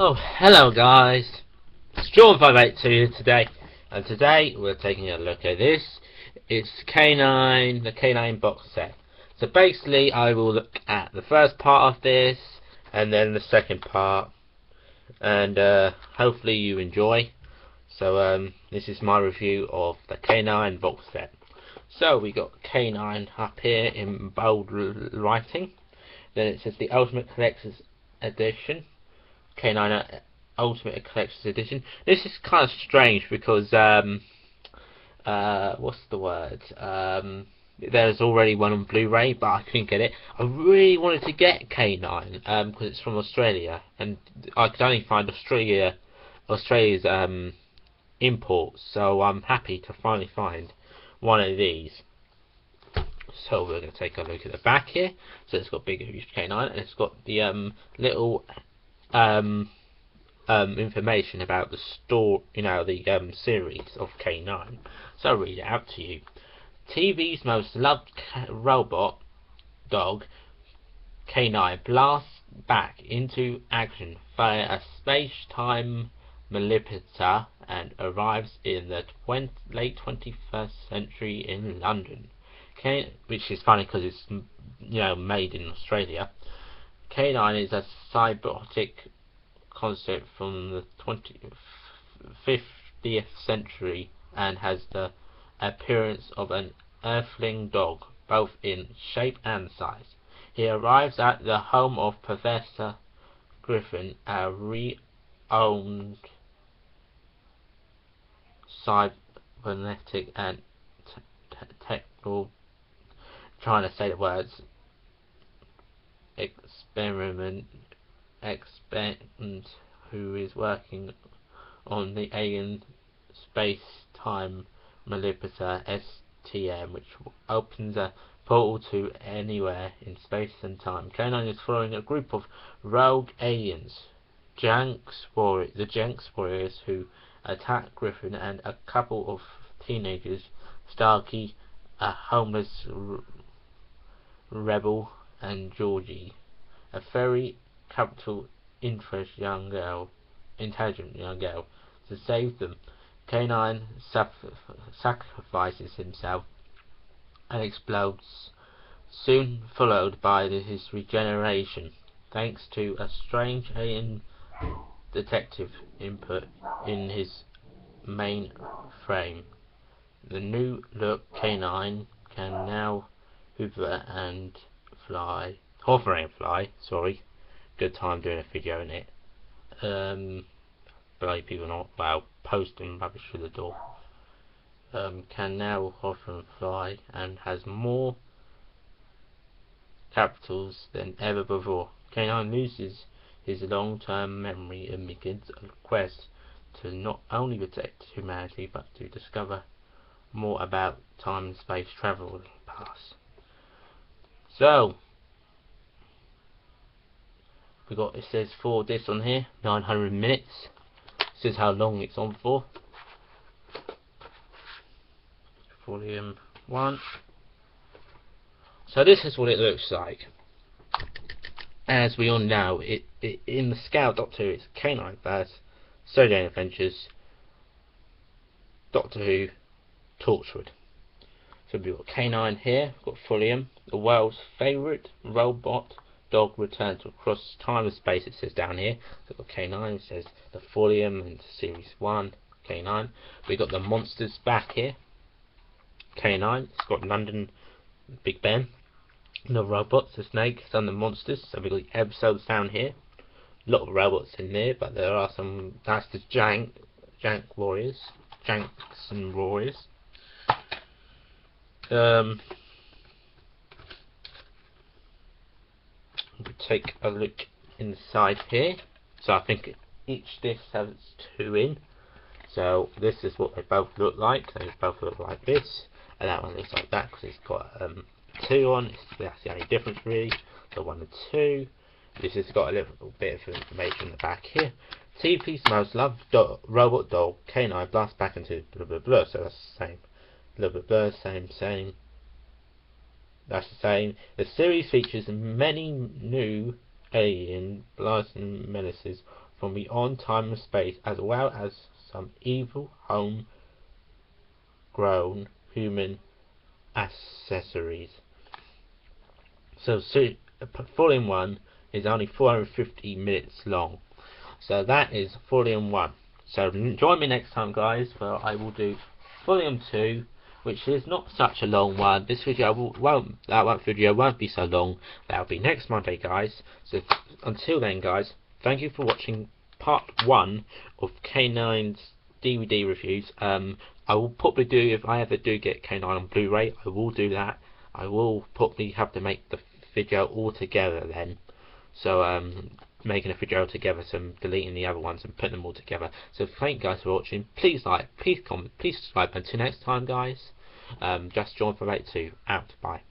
Oh, hello guys. It's Jordan5582 here today, and today we're taking a look at this. It's K9, the K9 box set. So basically, I will look at the first part of this, and then the second part, and uh, hopefully you enjoy. So um, this is my review of the K9 box set. So we got K9 up here in bold writing. Then it says the Ultimate Collector's Edition. K9 Ultimate Collector's Edition. This is kind of strange because um, uh, what's the word? Um, there's already one on Blu-ray, but I couldn't get it. I really wanted to get K9 because um, it's from Australia, and I could only find Australia, Australia's um, imports. So I'm happy to finally find one of these. So we're going to take a look at the back here. So it's got big huge K9 and it's got the um, little um, um, information about the store, you know, the um, series of K9. So I'll read it out to you. TV's most loved robot dog, K9, blasts back into action via a space-time manipulator and arrives in the 20, late 21st century in London. K, which is funny because it's you know made in Australia. K9 is a cybernetic concept from the 20th, 50th century and has the appearance of an earthling dog, both in shape and size. He arrives at the home of Professor Gryffen, a re-owned cybernetic and technical trying to say the words experiment expand who is working on the alien space-time manipulator STM which opens a portal to anywhere in space and time. K9 is following a group of rogue aliens, Janks warriors, the Jenks warriors who attack Gryffen and a couple of teenagers, Starkey, a homeless rebel, and Jorjie, a very capital interest young girl, intelligent young girl, to save them. K9 sacrifices himself and explodes, soon followed by his regeneration, thanks to a strange alien detective input in his main frame. The new look K9 can now hover and fly, hover and fly, sorry, good time doing a video in it. Um, bloody people not, well, posting rubbish through the door. Um, can now hover and fly and has more capitals than ever before. K9 loses his long-term memory begins a quest to not only protect humanity but to discover more about time and space travel past. So, we got it says for this on here 900 minutes. This is how long it's on for. Volume 1 so this is what it looks like. As we all know it, it in the scale Doctor it's K9 verse Sarah Jane Adventures Doctor Who Torchwood so we've got K9 here, we've got Fullium, the world's favourite robot dog returns across time and space it says down here. So we've got K9 it says the Fullium and series 1 K9 we've got the monsters back here K9 it's got London Big Ben. The robots the snakes and the monsters. So we've got the episodes down here. A lot of robots in there but there are some that's the Jank Jank warriors Janks and warriors um take a look inside here. So I think each disc has two in. So this is what they both look like. They both look like this. And that one looks like that because it's got um, two on. That's the only difference really. So one and two. This has got a little bit of information in the back here. TV's most loved do robot doll K9 blasts back into blah blah blah. So that's the same blah blah blah same same that's the same. The series features many new alien blasting menaces from beyond time and space, as well as some evil home grown human accessories. So, so Volume 1 is only 450 minutes long. So that is Volume 1. So join me next time guys for I will do Volume 2 which is not such a long one. This video won't that one video won't be so long. That'll be next Monday guys. So until then guys, thank you for watching part one of K9's DVD reviews. Um I will probably do if I ever do get K9 on Blu-ray, I will do that. I will probably have to make the video all together then. So um, making a video together, some deleting the other ones and putting them all together. So thank you guys for watching. Please like, please comment, please subscribe. Until next time, guys. Um, just for from 82 out. Bye.